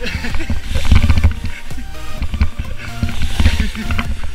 Ha ha ha.